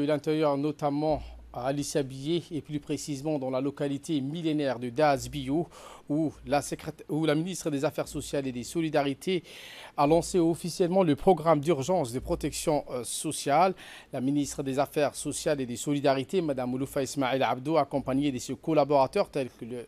de l'intérieur, notamment à Alisabié et plus précisément dans la localité millénaire de Daasbio où la, où la ministre des Affaires sociales et des Solidarités a lancé officiellement le programme d'urgence de protection euh, sociale. La ministre des Affaires sociales et des Solidarités, Mme Ouloufa Ismail Abdo, accompagnée de ses collaborateurs tels que le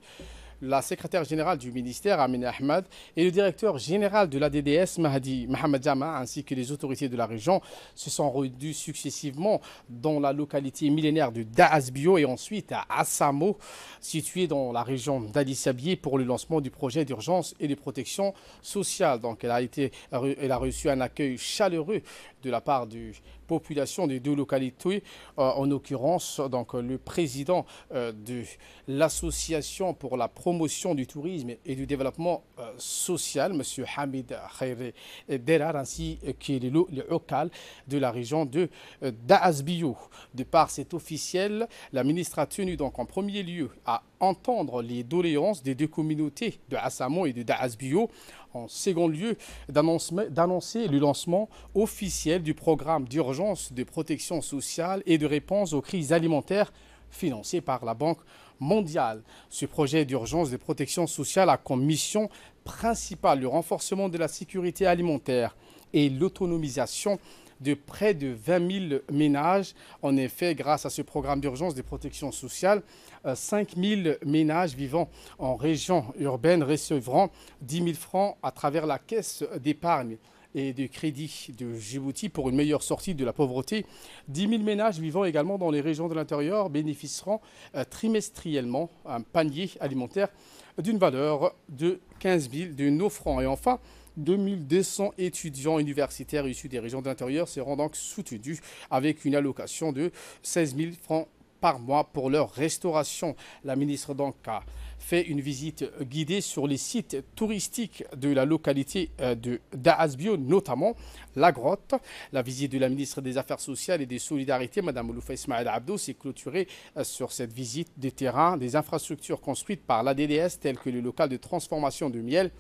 la secrétaire générale du ministère, Amine Ahmad, et le directeur général de la DDS, Mahdi Mohamed Jama, ainsi que les autorités de la région, se sont rendus successivement dans la localité millénaire de Daasbio et ensuite à Assamo, située dans la région d'Addis pour le lancement du projet d'urgence et de protection sociale. Donc elle a, été, elle a reçu un accueil chaleureux de la part du population des deux localités, euh, en l'occurrence donc le président euh, de l'association pour la promotion du tourisme et du développement euh, social, M. Hamid Khairi Derar, ainsi que le, le local de la région de Daasbio. De par cet officiel, la ministre a tenu donc en premier lieu à entendre les doléances des deux communautés de Assamo et de Daasbio. En second lieu, d'annoncer le lancement officiel du programme d'urgence de protection sociale et de réponse aux crises alimentaires financé par la Banque mondiale. Ce projet d'urgence de protection sociale a comme mission principale le renforcement de la sécurité alimentaire et l'autonomisation de près de 20 000 ménages. En effet, grâce à ce programme d'urgence de protection sociale, 5 euh, 000 ménages vivant en région urbaine recevront 10 000 francs à travers la caisse d'épargne et de crédit de Djibouti pour une meilleure sortie de la pauvreté. 10 000 ménages vivant également dans les régions de l'intérieur bénéficieront euh, trimestriellement un panier alimentaire d'une valeur de 15 000 de nos francs. Et enfin, 2200 étudiants universitaires issus des régions de l'intérieur seront donc soutenus avec une allocation de 16 000 francs par mois pour leur restauration. La ministre donc a fait une visite guidée sur les sites touristiques de la localité euh, de Daasbio, notamment la grotte. La visite de la ministre des Affaires sociales et des Solidarités, Mme Ouloufa Ismaël Abdo, s'est clôturée euh, sur cette visite des terrains, des infrastructures construites par la DDS, telles que le local de transformation de miel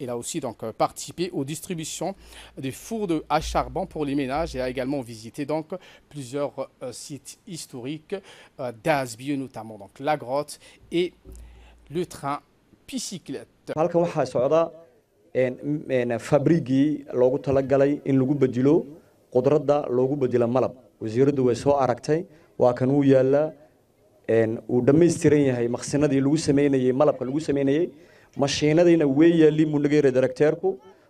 il a aussi donc euh, participé aux distributions des fours de à charbon pour les ménages. Et a également visité donc plusieurs euh, sites historiques euh, d'Asbio notamment donc la grotte et le train bicyclette. halkan waxaa socda fabrigii loogu talagalay in lagu bedilo qudradda loogu bedelo malab. Wasiiraddu way soo aragtay. Waa kan uu yaalaa uu dhammaystiran yahay maqsinadii lagu sameynayey malabka lagu sameynayey mashiinadiina way yaaliin buu naga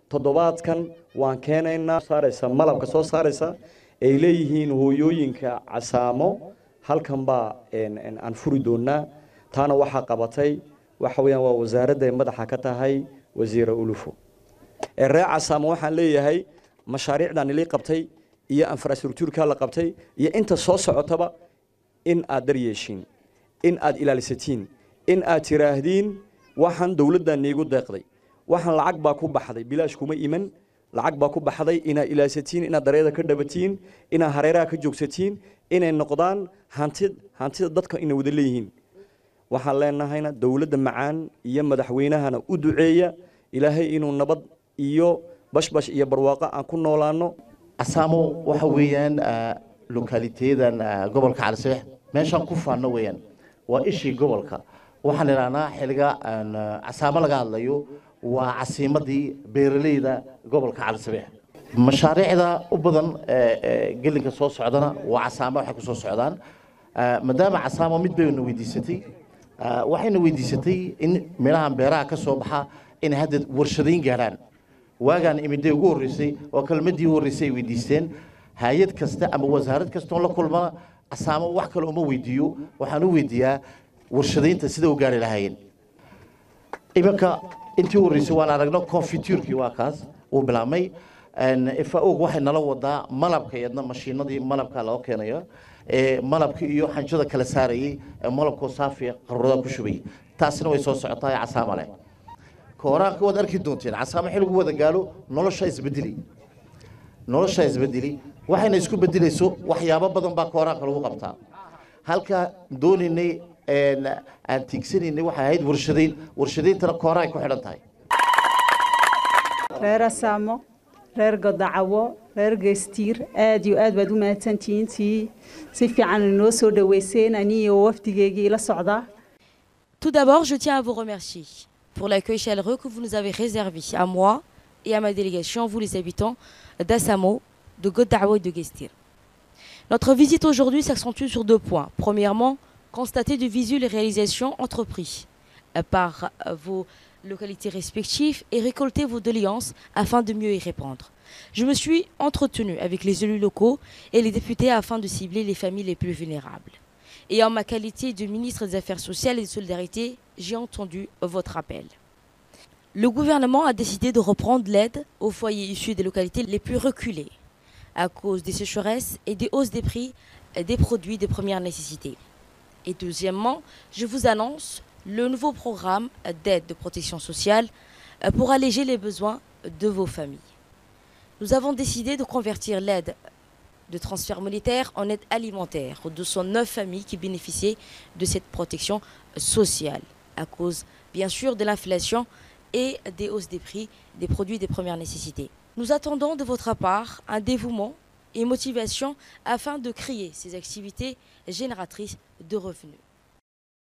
toddobaadkan waan keenaynaa saaraysa malabka soo saaraysa ay leeyihiin hooyooyinka casaamo. Halkan baa aan furi doonaa. Taana waxaa qabatay waxa weeyaan waa wasaaradda madaxa ka tahay wasiira ulufo. Ee reer casaamo waxaan leeyahay mashaariicdan ilii qabtay iyo infrastructuurka la qabtay iyo inta soo socotaba in aad daryeeshiin in aad ilaalisatiin in aad tiraahdeen waxaan dowladdan niigu deeqday. Waxaan lacag baa ku baxday. Bilaash kuma iman. Lacag baa ku baxday inaad ilaasatiin inaad dareeda ka dhabatiin inaad hareeraha ka joogsatiin inay noqdaan hantid hantida dadka inay wada leeyihiin. Waxaan leenahayna dowladda macaan iyo madaxweynahana u duceeya ilaahay inuu nabad iyo bashbash iyo barwaaqo aan ku noolaano asaamo waxa weeyaan lokaaliteedan gobolka calisabeex meeshaan ku faanno weeyaan. Waa ishii gobolka waxaan idhahnaa xilliga casaamo laga hadlayo waa casiimadii beeraleyda gobolka calisabeex mashaariicda u badan gelinka soo socdana waa casaamo waxay ku soo socdaan. Maadaama casaamo mid bayna weydiisatay waxayna weydiisatay in midhahan beeraha ka soo baxa inay hadda warshadayn gaadhaan waagaan imidee ugu horreysay oo kelmadii u horreysay ay weydiisteen hay'ad kasta ama wasaarad kastoon la kulmana casaamo wax kale uma weydiiyo. Waxaan u weydiiyaa warshadaynta sida u gaari lahaayeen. Iminka intii horreysay waan aragno confituurkii waa kaas. Uu bilaabmay ifaog waxay nala wadaa malabka iyadna mashiinadii malabka loo keenayo ee malabka iyo xanjada kala saarayay ee malabkoo saafiya qaruurada ku shubay. Taasina way soo socotaa casaama leh. Kooraanka waad arki doonteen casaamo xilligu wada gaalo nolosha isbedeli nolosha isbedeli waxayna isku bedelayso waxyaabo badan baa kooraanka lagu qabtaa. Halka doonaynay aan waxay ahayd warshadayn warshadayntana kooraa ay ku xidhan tahay reer asaamo reer godacawo reer geystiir aad iyo aad baad u mahadsantihiin si si fiican inoo soo dhaweyseen aniyo wafdigeygii la socdaa Tout d'abord, je tiens à vous remercier pour l'accueil chaleureux que vous nous avez réservé à moi et à ma délégation, vous les habitants d'Assamo, de Godawa et de Gestir. Notre visite aujourd'hui s'accentue sur deux points. Premièrement, constater de visu les réalisations entreprises euh, par euh, vos localités respectives et récolter vos doléances afin de mieux y répondre. Je me suis entretenue avec les élus locaux et les députés afin de cibler les familles les plus vulnérables. Et en ma qualité de ministre des Affaires sociales et de solidarité, j'ai entendu votre appel. Le gouvernement a décidé de reprendre l'aide aux foyers issus des localités les plus reculées à cause des sécheresses et des hausses des prix des produits de première nécessité. Et deuxièmement, je vous annonce le nouveau programme d'aide de protection sociale euh, pour alléger les besoins de vos familles. Nous avons décidé de convertir l'aide de transfert monétaire en aide alimentaire aux 209 familles qui bénéficiaient de cette protection sociale à cause bien sûr de l'inflation et des hausses des prix des produits de première nécessité. Nous attendons de votre part un dévouement et motivation afin de créer ces activités génératrices de revenus.